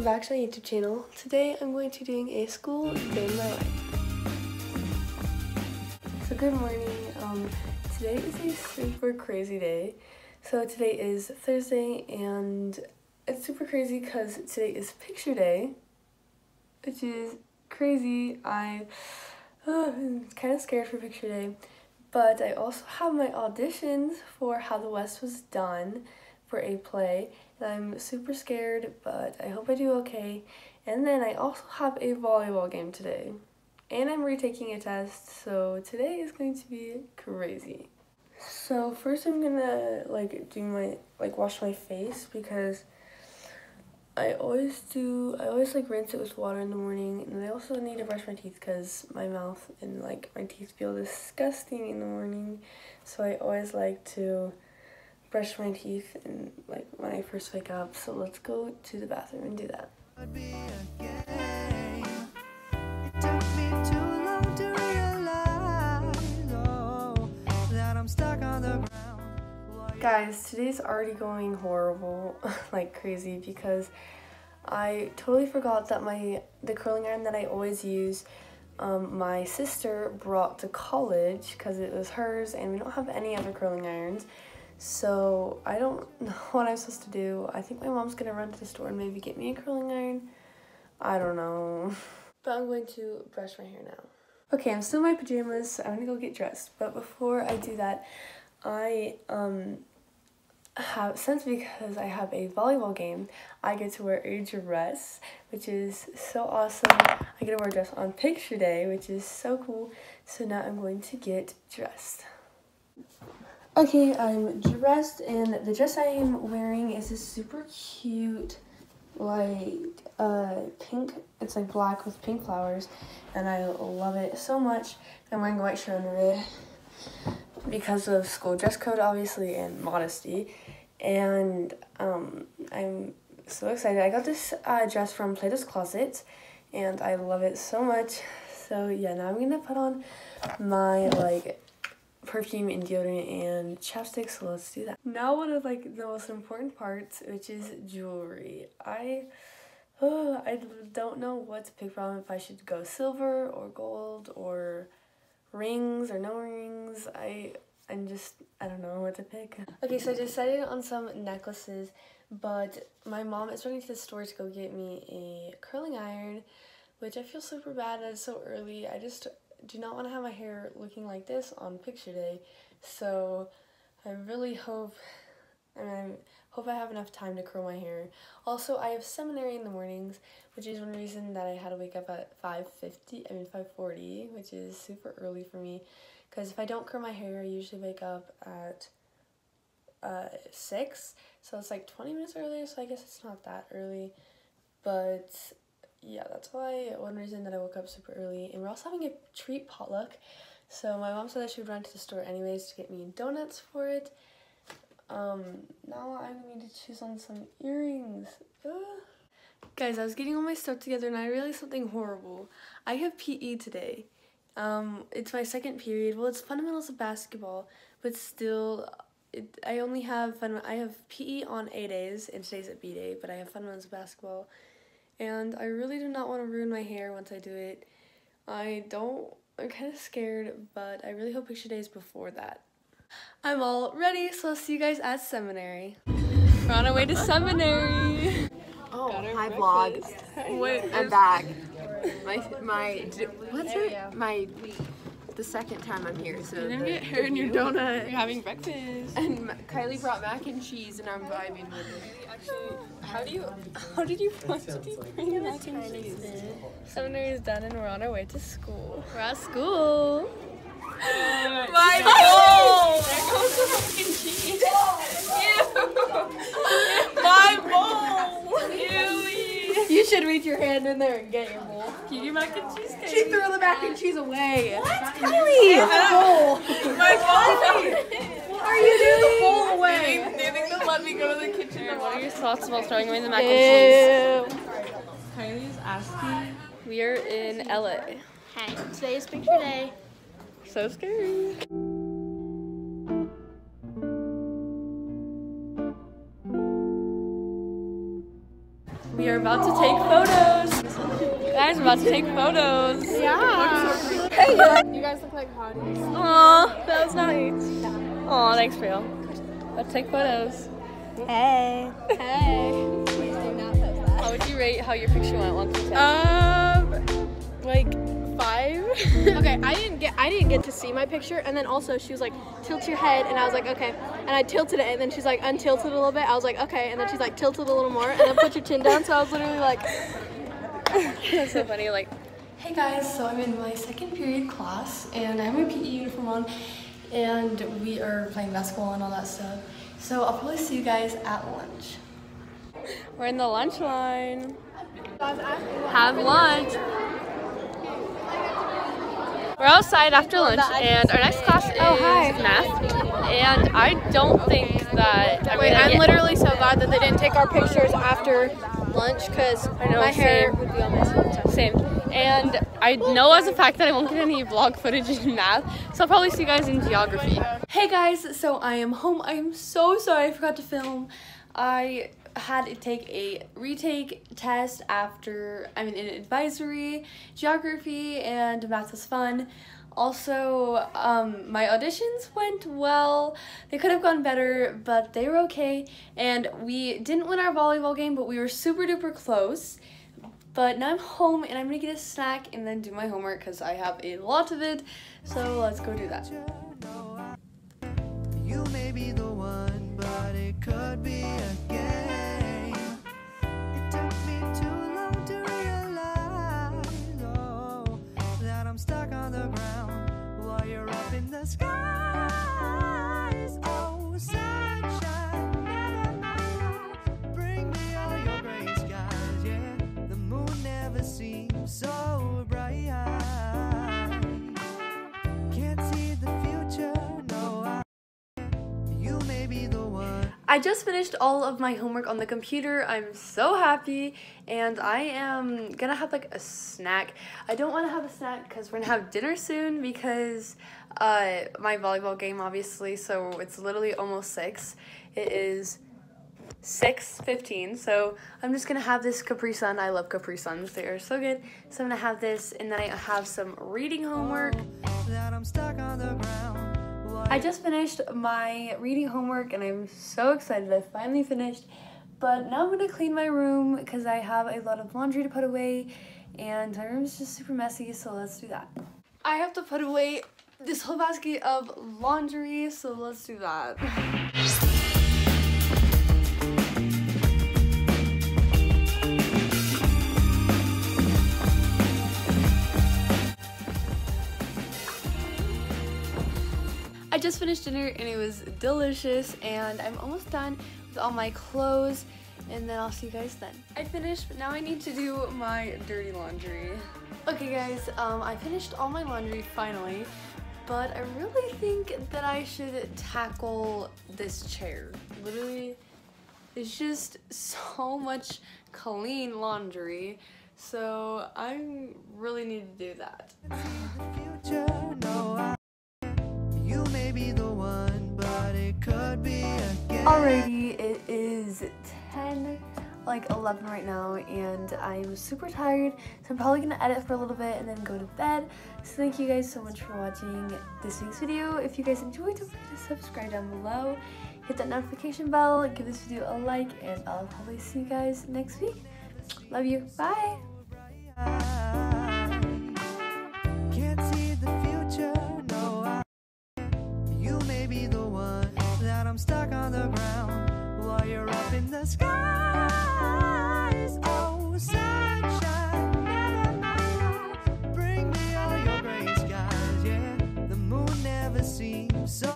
welcome back to my YouTube channel. Today I'm going to be doing a school day in my life. So good morning. Um, today is a super crazy day. So today is Thursday and it's super crazy because today is picture day, which is crazy. I uh, I'm kind of scared for picture day, but I also have my auditions for How the West Was Done for a play I'm super scared, but I hope I do okay. And then I also have a volleyball game today. And I'm retaking a test, so today is going to be crazy. So first I'm gonna like do my like wash my face because I always do I always like rinse it with water in the morning and I also need to brush my teeth because my mouth and like my teeth feel disgusting in the morning so I always like to brush my teeth and like when I first wake up. So let's go to the bathroom and do that. Guys, today's already going horrible, like crazy, because I totally forgot that my the curling iron that I always use, um, my sister brought to college because it was hers, and we don't have any other curling irons. So I don't know what I'm supposed to do. I think my mom's gonna run to the store and maybe get me a curling iron. I don't know. But I'm going to brush my hair now. Okay, I'm still in my pajamas, so I'm gonna go get dressed. But before I do that, I um have since because I have a volleyball game, I get to wear a dress, which is so awesome. I get to wear a dress on picture day, which is so cool. So now I'm going to get dressed. Okay, I'm dressed and the dress I am wearing is this super cute like uh pink it's like black with pink flowers and I love it so much. I'm wearing a white shirt under it because of school dress code obviously and modesty and um I'm so excited. I got this uh, dress from Plato's Closet and I love it so much. So yeah, now I'm gonna put on my like perfume and deodorant and chapstick, so let's do that. Now one of like the most important parts, which is jewelry. I oh, I don't know what to pick from, if I should go silver or gold or rings or no rings. I I'm just I don't know what to pick. Okay, so I decided on some necklaces, but my mom is running to the store to go get me a curling iron, which I feel super bad it's so early. I just do not want to have my hair looking like this on picture day. So I really hope I hope I have enough time to curl my hair. Also, I have seminary in the mornings, which is one reason that I had to wake up at 5.50, I mean 5.40, which is super early for me. Because if I don't curl my hair, I usually wake up at uh, 6, so it's like 20 minutes earlier, so I guess it's not that early. But yeah, that's why one reason that I woke up super early. And we're also having a treat potluck. So my mom said I should run to the store anyways to get me donuts for it. Um, now I need to choose on some earrings. Ugh. Guys, I was getting all my stuff together and I realized something horrible. I have PE today. Um, it's my second period. Well, it's fundamentals of basketball, but still, it, I only have fun. I have PE on A days, and today's at B day, but I have fundamentals of basketball and I really do not want to ruin my hair once I do it. I don't, I'm kind of scared, but I really hope picture day is before that. I'm all ready, so I'll see you guys at seminary. We're on our way to seminary. Oh, hi vlog. Wait, I'm back. My, my, what's it? My, the second time I'm here, so. You're gonna get hair in your donut. You're having breakfast. And Kylie brought mac and cheese, and I'm vibing with it. How do you, how did you want to bring mac and cheese? Seminary is done and we're on our way to school. We're at school. My bowl! There goes the mac and cheese. My bowl! You should reach your hand in there and get your bowl. Can you mac and cheese? She threw the mac and cheese away. What? Kylie! My bowl! What are you doing? the bowl away. They think they'll let me go to the kitchen. What are your thoughts about throwing away the mac and cheese? Kylie's asking. We are in LA. Hi, today is picture day. So scary. About to take photos. Guys, we're about to take photos. Yeah. Hey, you guys look like hotties. Aw, that was nice. Aw, thanks, Real. Let's take photos. Hey. Hey. How would you rate how your picture went? One to ten. Um, like five. okay, I didn't get I didn't get to see my picture, and then also she was like, tilt your head, and I was like, okay, and I tilted it, and then she's like, untilted a little bit. I was like, okay, and then she's like, tilted a little more, and then put your chin down. So I was literally like, That's so funny. Like, hey guys, so I'm in my second period class, and I have my PE uniform on, and we are playing basketball and all that stuff. So I'll probably see you guys at lunch. We're in the lunch line. Have lunch. We're outside after lunch, and our next class is math. And I don't think that. I wait, mean, I'm literally so glad that they didn't take our pictures after lunch, cause know, my hair same. would be all messy. Same. And I know as a fact that I won't get any vlog footage in math, so I'll probably see you guys in geography. Hey guys, so I am home. I am so sorry I forgot to film. I had to take a retake test after I'm in advisory, geography, and math was fun. Also, um, my auditions went well. They could have gone better, but they were okay. And we didn't win our volleyball game, but we were super duper close. But now I'm home and I'm gonna get a snack and then do my homework because I have a lot of it. So let's go do that. I just finished all of my homework on the computer. I'm so happy and I am gonna have like a snack. I don't wanna have a snack because we're gonna have dinner soon because uh, my volleyball game obviously, so it's literally almost six. It is 6.15 so i'm just gonna have this capri sun i love capri suns they are so good so i'm gonna have this and then i have some reading homework that I just finished my reading homework and I'm so excited. I finally finished. But now I'm gonna clean my room because I have a lot of laundry to put away and my room is just super messy, so let's do that. I have to put away this whole basket of laundry, so let's do that. just finished dinner and it was delicious and I'm almost done with all my clothes and then I'll see you guys then. I finished, but now I need to do my dirty laundry. Okay guys, um, I finished all my laundry finally, but I really think that I should tackle this chair. Literally, it's just so much clean laundry, so I really need to do that. Alrighty, it is 10, like 11 right now, and I'm super tired, so I'm probably gonna edit for a little bit and then go to bed. So thank you guys so much for watching this week's video. If you guys enjoyed, don't forget to subscribe down below, hit that notification bell, give this video a like, and I'll probably see you guys next week. Love you, bye! That I'm stuck on the ground while you're up in the skies. Oh,